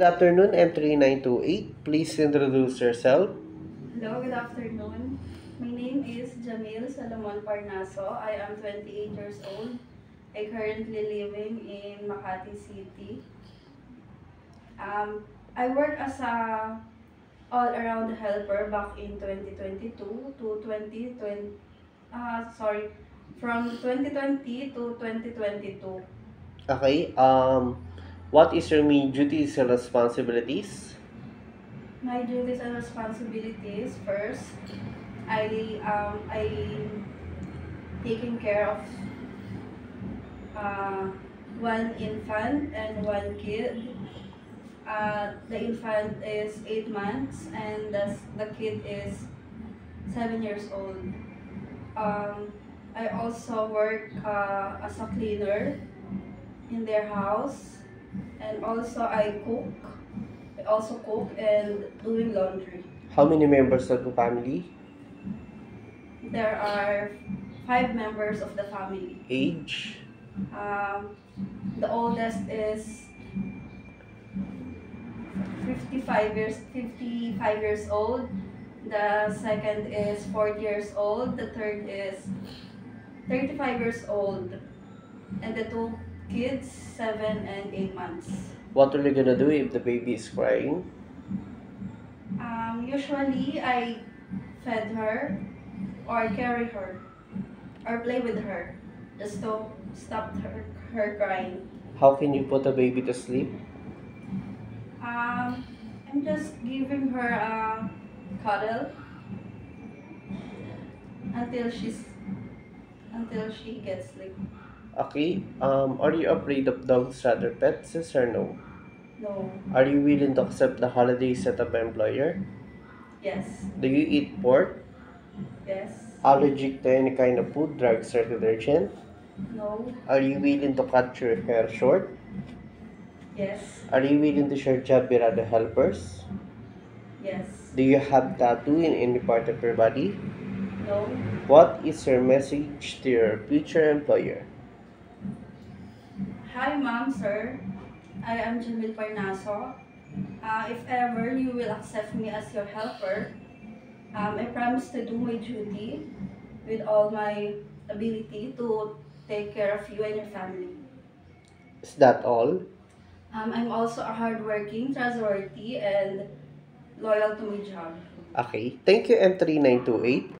Good afternoon, M3928. Please introduce yourself. Hello, good afternoon. My name is Jamil Salomon Parnaso. I am 28 years old. I currently living in Makati City. Um, I work as a all-around helper back in 2022 to 2020. Uh, sorry, from 2020 to 2022. Okay, um, what is your main duties and responsibilities? My duties and responsibilities first, I um I taking care of uh, one infant and one kid. Uh, the infant is eight months and the, the kid is seven years old. Um, I also work uh, as a cleaner in their house and also I cook. I also cook and doing laundry. How many members of the family? There are five members of the family. Age? Um, the oldest is 55 years 55 years old. The second is 40 years old. The third is 35 years old. And the two kids, 7 and 8 months. What are you gonna do if the baby is crying? Um, usually, I fed her or carry her or play with her just to stop her, her crying. How can you put a baby to sleep? Um, I'm just giving her a cuddle until she's until she gets sleep. Okay, um, are you afraid of dogs rather pets, yes or no? No. Are you willing to accept the holiday set of employer? Yes. Do you eat pork? Yes. Allergic to any kind of food, drugs, or detergent? No. Are you willing to cut your hair short? Yes. Are you willing to share job with other helpers? Yes. Do you have tattoo in any part of your body? No. What is your message to your future employer? Hi, ma'am, sir. I am Jamil Parnaso. Uh, if ever you will accept me as your helper, um, I promise to do my duty with all my ability to take care of you and your family. Is that all? Um, I'm also a hardworking, trustworthy, and loyal to my job. Okay. Thank you, M3928.